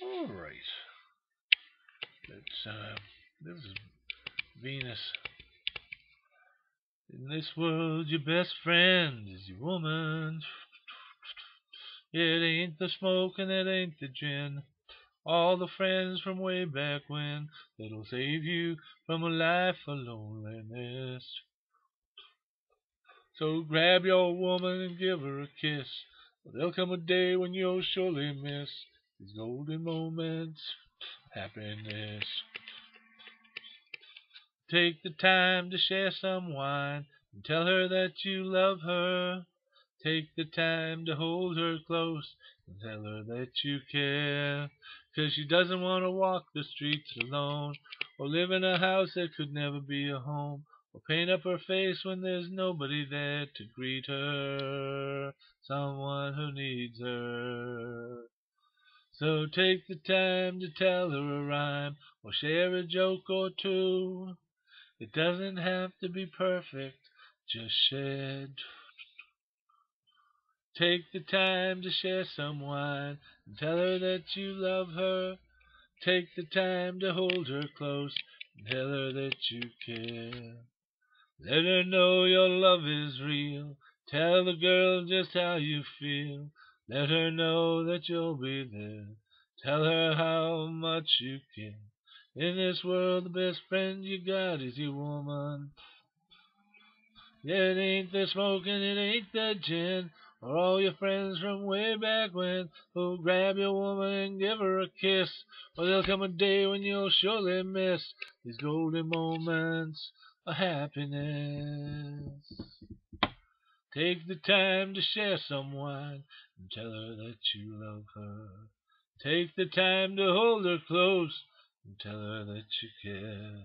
All right. Let's. Uh, this is Venus. In this world, your best friend is your woman. It ain't the smoke and it ain't the gin. All the friends from way back when that'll save you from a life of loneliness. So grab your woman and give her a kiss. There'll come a day when you'll surely miss these golden moments, happiness. Take the time to share some wine and tell her that you love her. Take the time to hold her close and tell her that you care. Cause she doesn't want to walk the streets alone or live in a house that could never be a home or paint up her face when there's nobody there to greet her. Someone who needs her. So take the time to tell her a rhyme or share a joke or two. It doesn't have to be perfect, just shared. Take the time to share some wine and tell her that you love her. Take the time to hold her close and tell her that you care. Let her know your love is real. Tell the girl just how you feel. Let her know that you'll be there. Tell her how much you care. In this world, the best friend you got is your woman. It ain't the smoking, it ain't the gin, or all your friends from way back when who'll grab your woman and give her a kiss. Or there'll come a day when you'll surely miss these golden moments of happiness. Take the time to share some wine and tell her that you love her. Take the time to hold her close and tell her that you care.